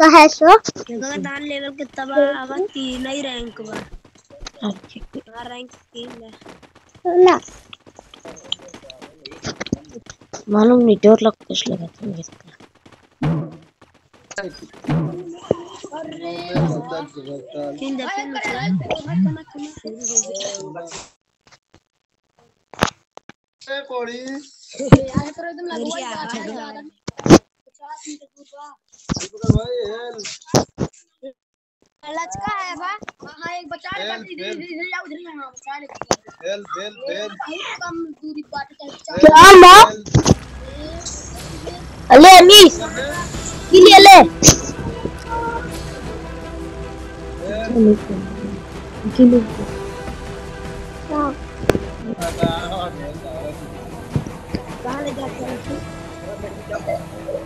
कहे सो। दान लेवल के तबा अब तीन ही रैंक बा अच्छा। रैंक तीन बा ना। मालूम नहीं डर लग कुछ लगा था मुझे तीन दफे कोड़ी भाई हेल लचका है बा हाँ एक बचा ले हेल, इधर इधर जाओ इधर हाँ बचा ले हेल हेल हेल कम दूरी बात है क्या माँ? अले अनीस किली अले किली कहाँ ले जाते हैं